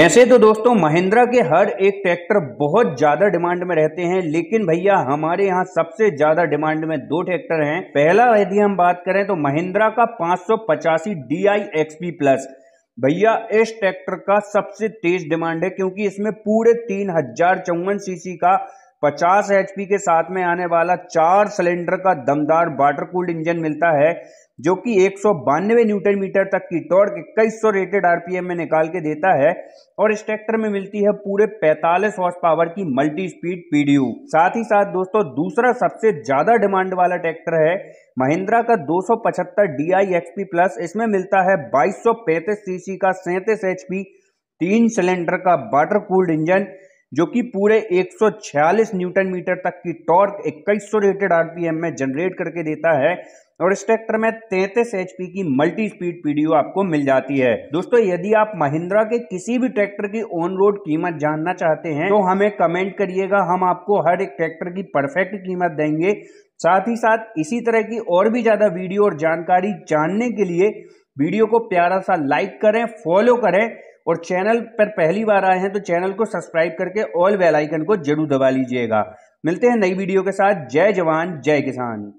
वैसे तो दोस्तों, महिंद्रा के हर एक ट्रैक्टर बहुत ज़्यादा डिमांड में रहते हैं, लेकिन भैया, हमारे यहाँ सबसे ज़्यादा डिमांड में दो ट्रैक्टर हैं। पहला यदि हम बात करें तो महिंद्रा का पाँच सौ पचासी डी आई एक्सपी प्लस। भैया, इस ट्रैक्टर का सबसे तेज डिमांड है, क्योंकि इसमें पूरे तीन हज़ार चौवन सीसी का 50 एचपी के साथ में आने वाला चार सिलेंडर का दमदार वाटर कूल्ड इंजन मिलता है, जो कि एक न्यूटन मीटर तक की टॉर्क इक्कीस रेटेड आरपीएम में निकाल के देता है और इस ट्रैक्टर में मिलती है पूरे 45 हॉर्स पावर की मल्टी स्पीड पीडीयू। साथ ही साथ दोस्तों, दूसरा सबसे ज़्यादा डिमांड वाला ट्रैक्टर है, महिंद्रा का 275 DI XP प्लस। इसमें मिलता है 2235 सीसी का सैंतीस एचपी, तीन सिलेंडर का वाटर कूल्ड इंजन जो कि पूरे 146 न्यूटन मीटर तक की टॉर्क 2100 रेटेड आरपीएम में जनरेट करके देता है और इस ट्रैक्टर में 33 एचपी की मल्टी स्पीड पीडीओ आपको मिल जाती है। दोस्तों, यदि आप महिंद्रा के किसी भी ट्रैक्टर की ऑन रोड कीमत जानना चाहते हैं तो हमें कमेंट करिएगा, हम आपको हर एक ट्रैक्टर की परफेक्ट कीमत देंगे। साथ ही साथ, इसी तरह की और भी ज़्यादा वीडियो और जानकारी जानने के लिए वीडियो को प्यारा सा लाइक करें, फॉलो करें और चैनल पर पहली बार आए हैं तो चैनल को सब्सक्राइब करके ऑल बेल आइकन को ज़रूर दबा लीजिएगा। मिलते हैं नई वीडियो के साथ। जय जवान, जय किसान।